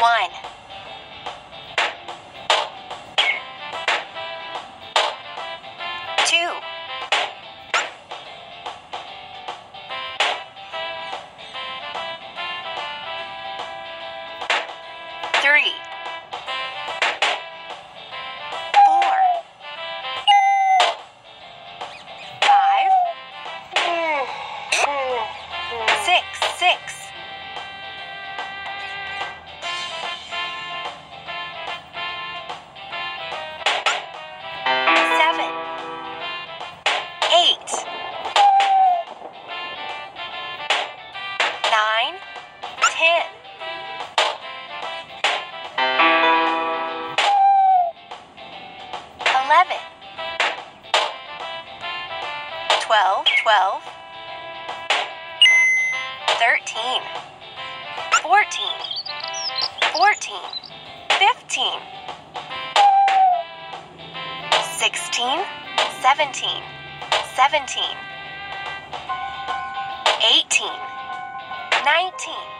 One. Two. Three. 13, 14, 14, 15, 16, 17, 17, 18, 19,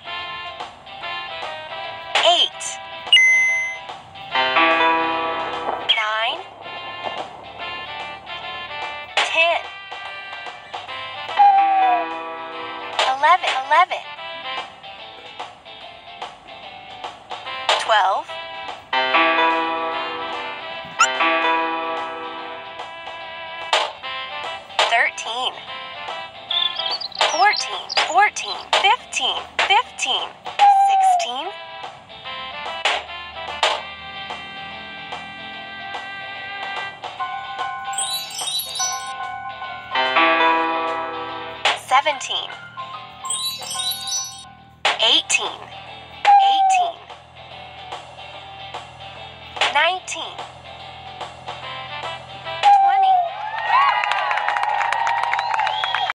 11, 12, 13, 14, 14, 15, 15, 16, 17 team